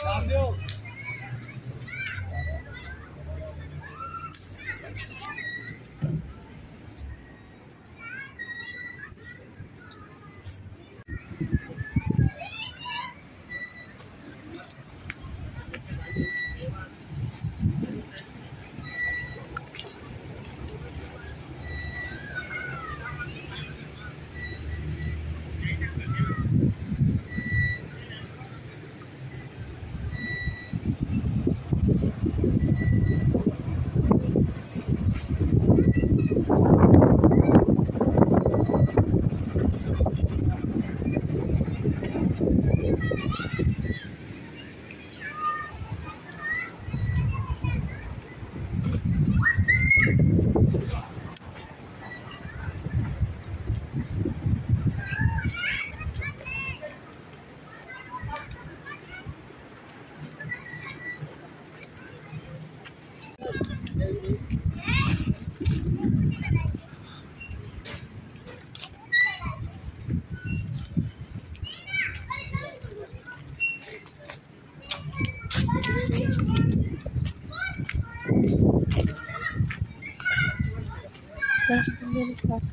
ਜਾਣਦੇ ਹੋ Nah, ini kelas.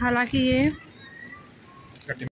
हालांकि ये